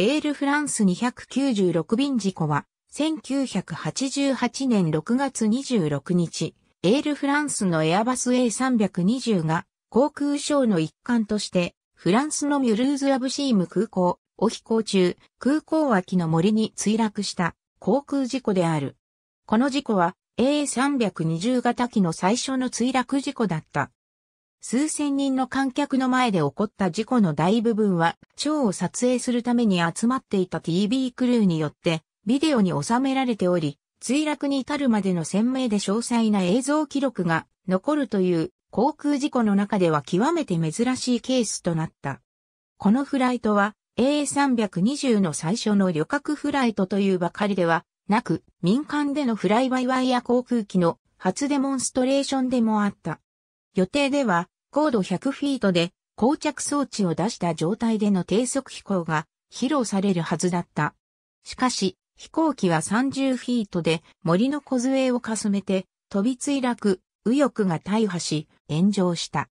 エールフランス296便事故は、1988年6月26日、エールフランスのエアバス A320 が航空ショーの一環として、フランスのミュルーズ・アブシーム空港を飛行中、空港脇の森に墜落した航空事故である。この事故は A320 型機の最初の墜落事故だった。数千人の観客の前で起こった事故の大部分は、ショーを撮影するために集まっていた TV クルーによって、ビデオに収められており、墜落に至るまでの鮮明で詳細な映像記録が残るという航空事故の中では極めて珍しいケースとなった。このフライトは A320 の最初の旅客フライトというばかりではなく、民間でのフライバイワイヤ航空機の初デモンストレーションでもあった。予定では、高度100フィートで、膠着装置を出した状態での低速飛行が披露されるはずだった。しかし、飛行機は30フィートで森の梢をかすめて飛び墜落、右翼が大破し、炎上した。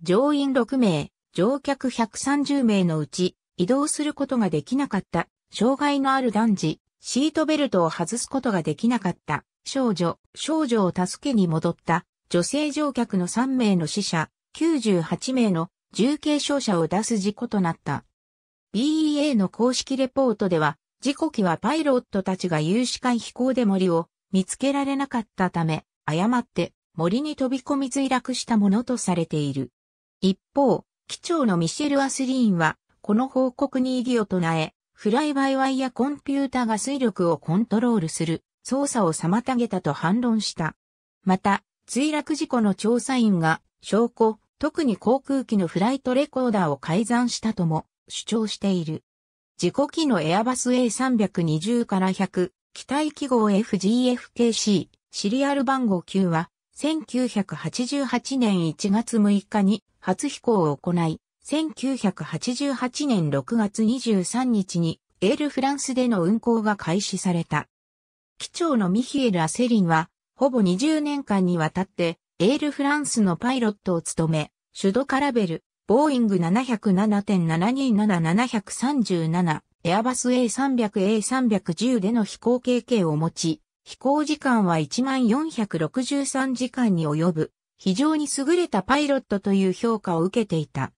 乗員6名、乗客130名のうち移動することができなかった障害のある男児、シートベルトを外すことができなかった少女、少女を助けに戻った女性乗客の3名の死者、98名の重軽傷者を出す事故となった。BEA の公式レポートでは、事故機はパイロットたちが有視界飛行で森を見つけられなかったため、誤って森に飛び込み墜落したものとされている。一方、機長のミシェル・アスリーンは、この報告に異議を唱え、フライバイワイやコンピュータが水力をコントロールする操作を妨げたと反論した。また、墜落事故の調査員が証拠、特に航空機のフライトレコーダーを改ざんしたとも主張している。事故機のエアバス A320 から100、機体記号 FGFKC、シリアル番号9は、1988年1月6日に初飛行を行い、1988年6月23日にエールフランスでの運行が開始された。機長のミヒエル・アセリンはほぼ20年間にわたって、エールフランスのパイロットを務め、シュドカラベル、ボーイング707.727-737、エアバス A300-A310 での飛行経験を持ち、飛行時間は1463時間に及ぶ、非常に優れたパイロットという評価を受けていた。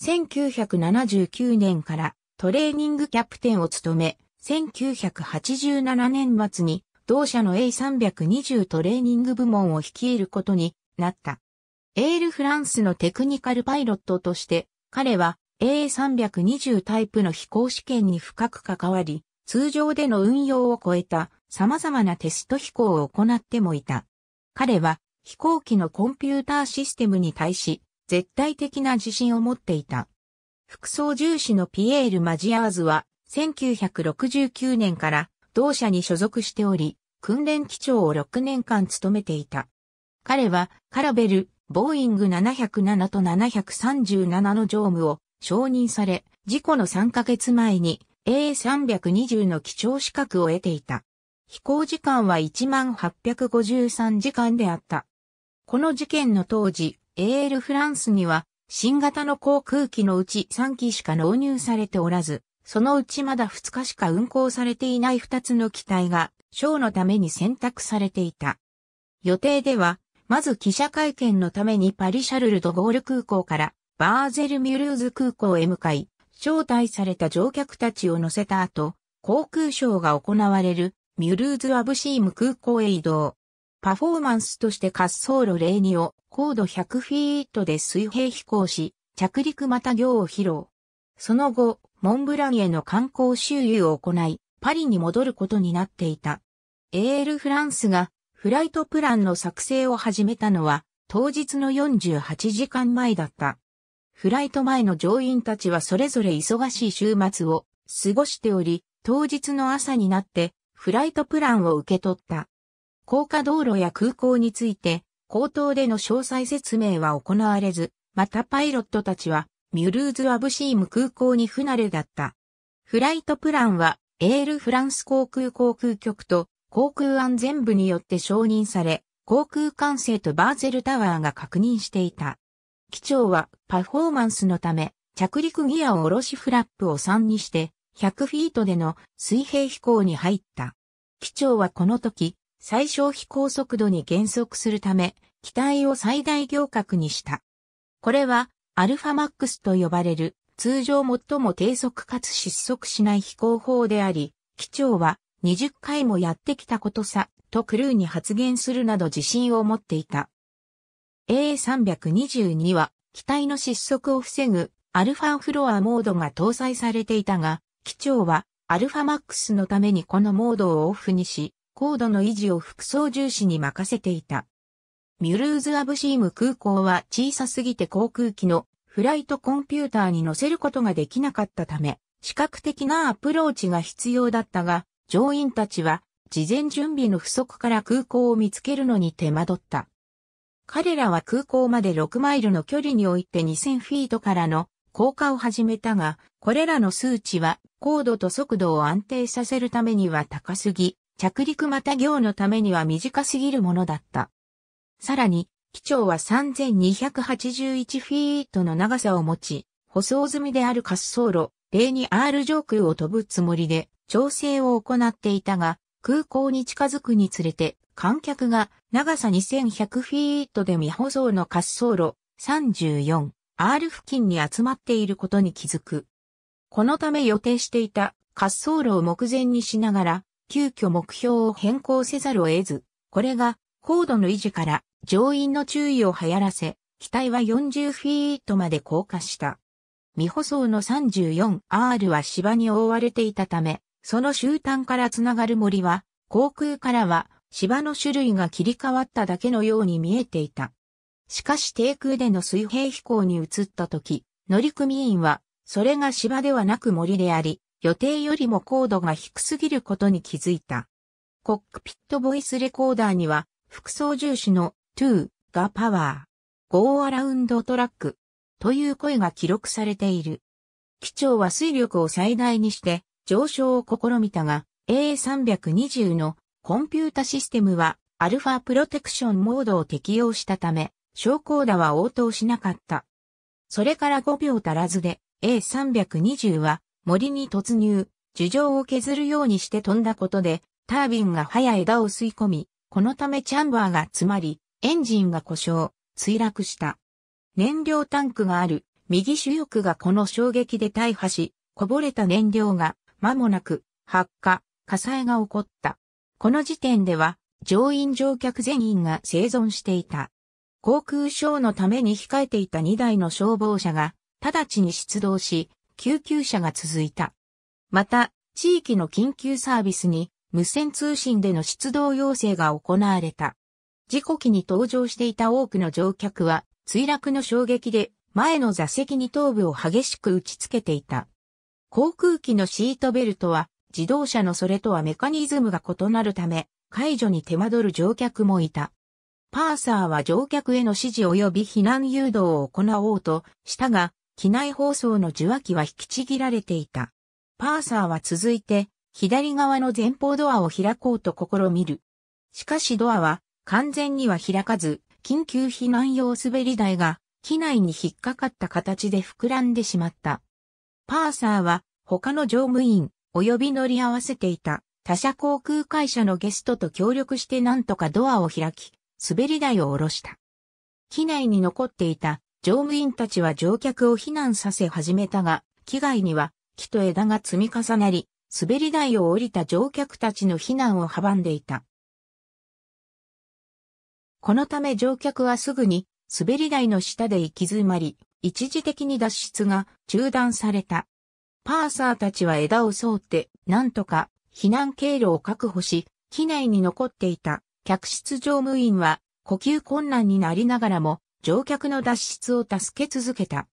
1979年からトレーニングキャプテンを務め、1987年末に同社の A320 トレーニング部門を率いることになった。エールフランスのテクニカルパイロットとして、彼は A320 タイプの飛行試験に深く関わり、通常での運用を超えた様々なテスト飛行を行ってもいた。彼は飛行機のコンピューターシステムに対し絶対的な自信を持っていた。副操重士のピエール・マジアーズは1969年から同社に所属しており、訓練機長を6年間務めていた。彼はカラベル、ボーイング707と737の乗務を承認され、事故の3ヶ月前に A320 の機長資格を得ていた。飛行時間は1853時間であった。この事件の当時、エールフランスには新型の航空機のうち3機しか納入されておらず、そのうちまだ2日しか運行されていない2つの機体が、ショーのために選択されていた。予定では、まず記者会見のためにパリシャルルドゴール空港からバーゼルミュルーズ空港へ向かい、招待された乗客たちを乗せた後、航空ショーが行われるミュルーズアブシーム空港へ移動。パフォーマンスとして滑走路0 2を高度100フィートで水平飛行し、着陸また行を披露。その後、モンブランへの観光周遊を行い、パリに戻ることになっていた。エールフランスがフライトプランの作成を始めたのは当日の48時間前だった。フライト前の乗員たちはそれぞれ忙しい週末を過ごしており、当日の朝になってフライトプランを受け取った。高架道路や空港について口頭での詳細説明は行われず、またパイロットたちはミュルーズ・アブシーム空港に不慣れだった。フライトプランは、エール・フランス航空航空局と航空安全部によって承認され、航空管制とバーゼルタワーが確認していた。機長はパフォーマンスのため、着陸ギアを下ろしフラップを3にして、100フィートでの水平飛行に入った。機長はこの時、最小飛行速度に減速するため、機体を最大行角にした。これは、アルファマックスと呼ばれる、通常最も低速かつ失速しない飛行法であり、機長は20回もやってきたことさ、とクルーに発言するなど自信を持っていた。A322 は、機体の失速を防ぐアルファフロアモードが搭載されていたが、機長はアルファマックスのためにこのモードをオフにし、高度の維持を副操縦士に任せていた。ミュルーズ・アブシーム空港は小さすぎて航空機のフライトコンピューターに乗せることができなかったため、視覚的なアプローチが必要だったが、乗員たちは事前準備の不足から空港を見つけるのに手間取った。彼らは空港まで6マイルの距離において2000フィートからの降下を始めたが、これらの数値は高度と速度を安定させるためには高すぎ、着陸また行のためには短すぎるものだった。さらに、機長は3281フィートの長さを持ち、舗装済みである滑走路、02R 上空を飛ぶつもりで調整を行っていたが、空港に近づくにつれて観客が長さ2100フィートで未舗装の滑走路 34R 付近に集まっていることに気づく。このため予定していた滑走路を目前にしながら、急遽目標を変更せざるを得ず、これが高度の維持から乗員の注意を流行らせ、機体は40フィートまで降下した。未舗装の 34R は芝に覆われていたため、その終端からつながる森は、航空からは芝の種類が切り替わっただけのように見えていた。しかし低空での水平飛行に移った時、乗組員は、それが芝ではなく森であり、予定よりも高度が低すぎることに気づいた。コックピットボイスレコーダーには、副操縦士の2がパワー、ゴーアラウンドトラックという声が記録されている。機長は水力を最大にして上昇を試みたが、A320 のコンピュータシステムはアルファプロテクションモードを適用したため、昇降打は応答しなかった。それから5秒足らずで A320 は森に突入、樹状を削るようにして飛んだことで、タービンが早枝を吸い込み、このためチャンバーが詰まり、エンジンが故障、墜落した。燃料タンクがある右主翼がこの衝撃で大破し、こぼれた燃料が間もなく発火、火災が起こった。この時点では、乗員乗客全員が生存していた。航空ショーのために控えていた2台の消防車が、直ちに出動し、救急車が続いた。また、地域の緊急サービスに無線通信での出動要請が行われた。事故機に搭乗していた多くの乗客は、墜落の衝撃で前の座席に頭部を激しく打ち付けていた。航空機のシートベルトは自動車のそれとはメカニズムが異なるため、解除に手間取る乗客もいた。パーサーは乗客への指示及び避難誘導を行おうとしたが、機内放送の受話器は引きちぎられていた。パーサーは続いて、左側の前方ドアを開こうと試みる。しかしドアは完全には開かず、緊急避難用滑り台が機内に引っかかった形で膨らんでしまった。パーサーは他の乗務員、及び乗り合わせていた他社航空会社のゲストと協力して何とかドアを開き、滑り台を下ろした。機内に残っていた乗務員たちは乗客を避難させ始めたが、機外には木と枝が積み重なり、滑り台を降りた乗客たちの避難を阻んでいた。このため乗客はすぐに滑り台の下で行き詰まり、一時的に脱出が中断された。パーサーたちは枝を沿って、なんとか避難経路を確保し、機内に残っていた客室乗務員は呼吸困難になりながらも乗客の脱出を助け続けた。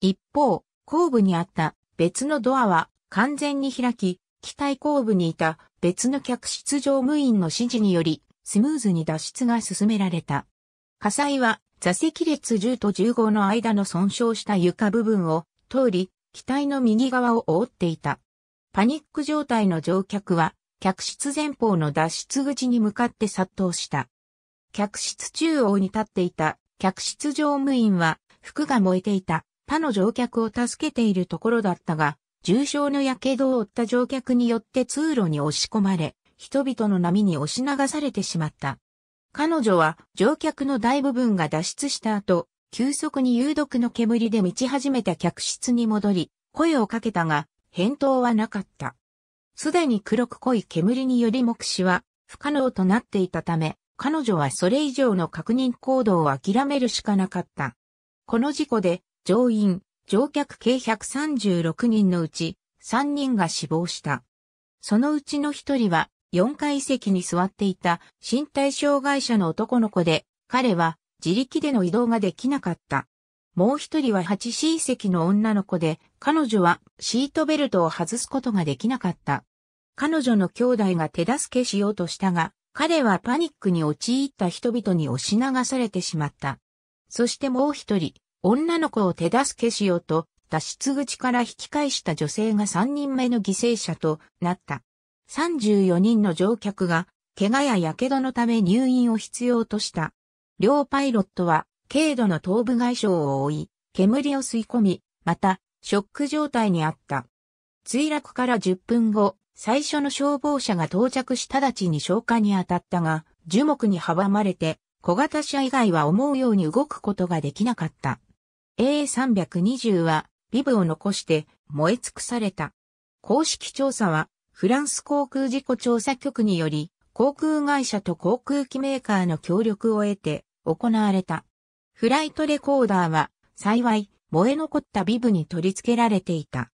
一方、後部にあった別のドアは完全に開き、機体後部にいた別の客室乗務員の指示によりスムーズに脱出が進められた。火災は座席列10と15の間の損傷した床部分を通り機体の右側を覆っていた。パニック状態の乗客は、客室前方の脱出口に向かって殺到した。客室中央に立っていた客室乗務員は、服が燃えていた他の乗客を助けているところだったが、重傷の火傷を負った乗客によって通路に押し込まれ、人々の波に押し流されてしまった。彼女は乗客の大部分が脱出した後、急速に有毒の煙で満ち始めた客室に戻り、声をかけたが、返答はなかった。すでに黒く濃い煙により目視は不可能となっていたため、彼女はそれ以上の確認行動を諦めるしかなかった。この事故で乗員、乗客計136人のうち3人が死亡した。そのうちの1人は4階席に座っていた身体障害者の男の子で、彼は自力での移動ができなかった。もう一人は 8C 席の女の子で、彼女はシートベルトを外すことができなかった。彼女の兄弟が手助けしようとしたが、彼はパニックに陥った人々に押し流されてしまった。そしてもう一人、女の子を手助けしようと、脱出口から引き返した女性が3人目の犠牲者となった。34人の乗客が、怪我や火傷のため入院を必要とした。両パイロットは、軽度の頭部外傷を負い、煙を吸い込み、また、ショック状態にあった。墜落から10分後、最初の消防車が到着し直ちに消火に当たったが、樹木に阻まれて、小型車以外は思うように動くことができなかった。A320 は、ビブを残して燃え尽くされた。公式調査は、フランス航空事故調査局により、航空会社と航空機メーカーの協力を得て行われた。フライトレコーダーは、幸い、燃え残ったビブに取り付けられていた。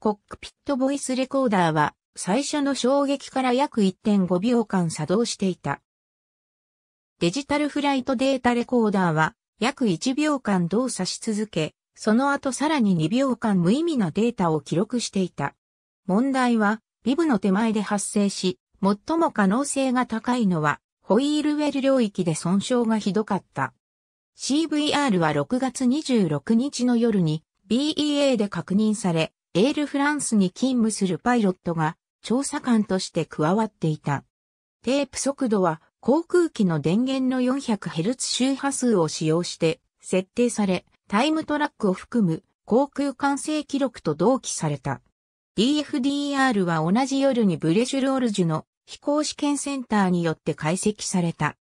コックピットボイスレコーダーは、最初の衝撃から約1.5秒間作動していた。デジタルフライトデータレコーダーは、約1秒間動作し続け、その後さらに2秒間無意味なデータを記録していた。問題は、ビブの手前で発生し、最も可能性が高いのは、ホイールウェル領域で損傷がひどかった。CVR は6月26日の夜に BEA で確認され、エールフランスに勤務するパイロットが調査官として加わっていた。テープ速度は航空機の電源の 400Hz 周波数を使用して設定され、タイムトラックを含む航空管制記録と同期された。DFDR は同じ夜にブレシュルオルジュの飛行試験センターによって解析された。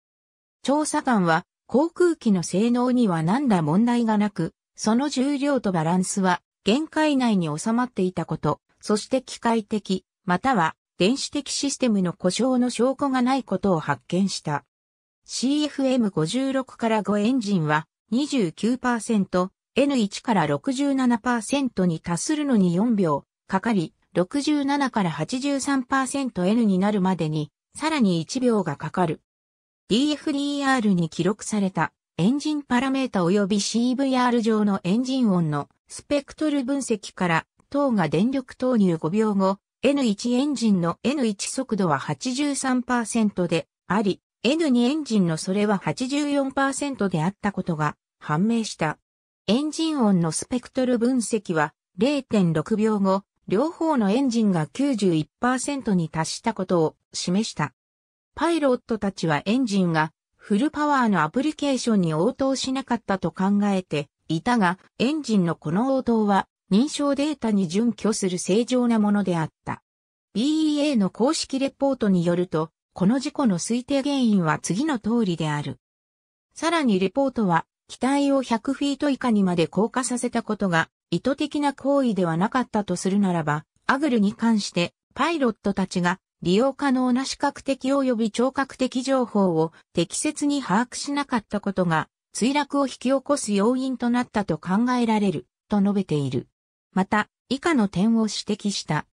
調査官は航空機の性能には何ら問題がなく、その重量とバランスは限界内に収まっていたこと、そして機械的、または電子的システムの故障の証拠がないことを発見した。CFM56 から5エンジンは29%、N1 から67%に達するのに4秒、かかり、67から 83%N になるまでに、さらに1秒がかかる。DFDR に記録されたエンジンパラメータ及び CVR 上のエンジン音のスペクトル分析から、等が電力投入5秒後、N1 エンジンの N1 速度は83%であり、N2 エンジンのそれは84%であったことが判明した。エンジン音のスペクトル分析は0.6秒後、両方のエンジンが91%に達したことを示した。パイロットたちはエンジンがフルパワーのアプリケーションに応答しなかったと考えていたが、エンジンのこの応答は認証データに準拠する正常なものであった。BEA の公式レポートによると、この事故の推定原因は次の通りである。さらにレポートは、機体を100フィート以下にまで降下させたことが意図的な行為ではなかったとするならば、アグルに関してパイロットたちが利用可能な視覚的及び聴覚的情報を適切に把握しなかったことが墜落を引き起こす要因となったと考えられると述べている。また、以下の点を指摘した。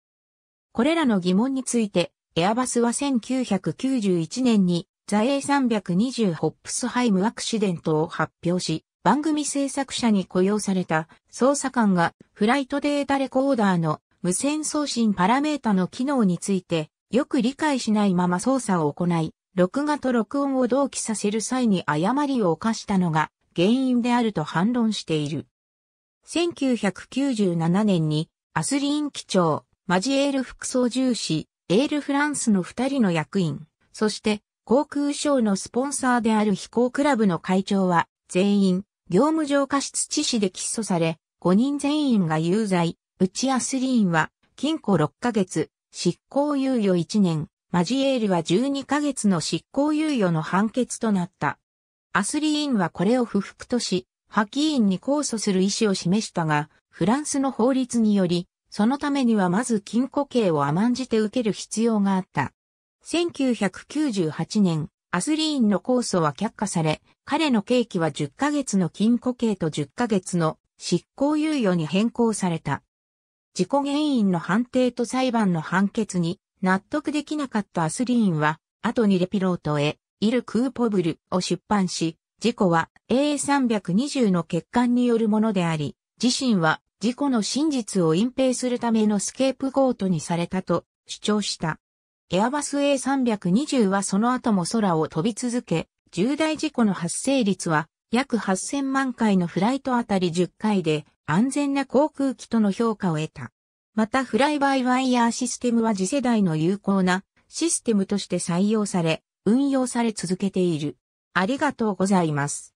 これらの疑問について、エアバスは1991年にザ A320 ホップスハイムアクシデントを発表し、番組制作者に雇用された捜査官がフライトデータレコーダーの無線送信パラメータの機能についてよく理解しないまま操作を行い、録画と録音を同期させる際に誤りを犯したのが原因であると反論している。1997年にアスリーン機長、マジエール副操縦士、エールフランスの二人の役員、そして航空ショーのスポンサーである飛行クラブの会長は全員業務上過失致死で起訴され、5人全員が有罪、うちアスリーンは、禁錮6ヶ月、執行猶予1年、マジエールは12ヶ月の執行猶予の判決となった。アスリーンはこれを不服とし、破棄員に控訴する意思を示したが、フランスの法律により、そのためにはまず禁錮刑を甘んじて受ける必要があった。1998年、アスリーンの控訴は却下され、彼の刑期は10ヶ月の禁錮刑と10ヶ月の執行猶予に変更された。自己原因の判定と裁判の判決に納得できなかったアスリーンは、後にレピロートへ、イル・クーポブルを出版し、事故は A320 の欠陥によるものであり、自身は事故の真実を隠蔽するためのスケープゴートにされたと主張した。エアバス A320 はその後も空を飛び続け、重大事故の発生率は約8000万回のフライトあたり10回で安全な航空機との評価を得た。またフライバイワイヤーシステムは次世代の有効なシステムとして採用され、運用され続けている。ありがとうございます。